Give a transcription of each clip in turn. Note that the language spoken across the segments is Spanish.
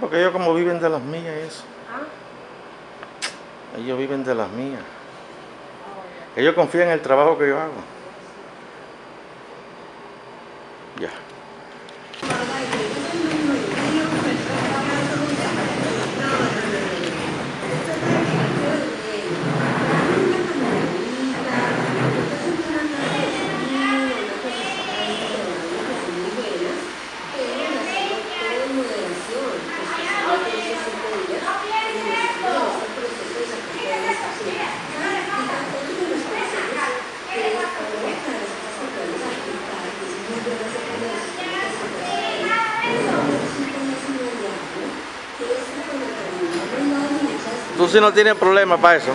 porque ellos como viven de las mías eso. ¿Ah? Ellos viven de las mías. Ellos confían en el trabajo que yo hago. Tú sí no tienes problema para eso.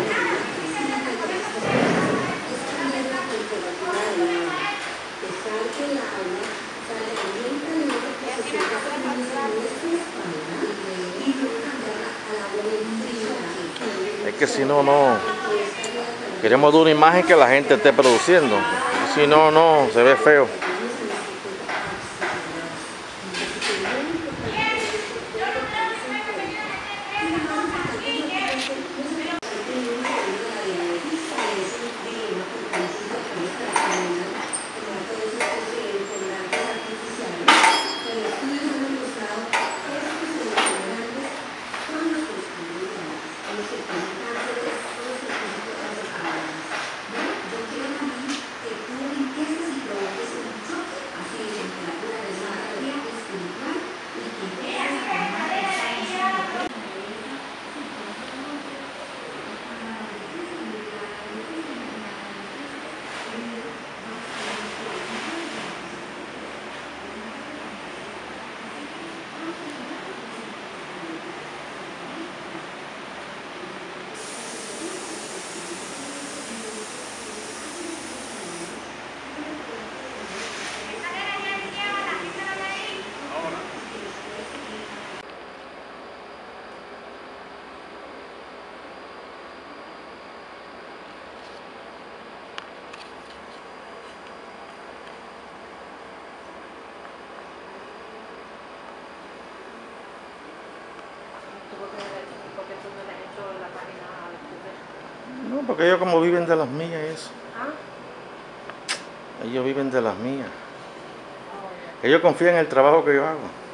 Es que si no, no. Queremos dar una imagen que la gente esté produciendo. Si no, no, se ve feo. No, porque ellos como viven de las mías y eso. ¿Ah? Ellos viven de las mías. Ellos confían en el trabajo que yo hago.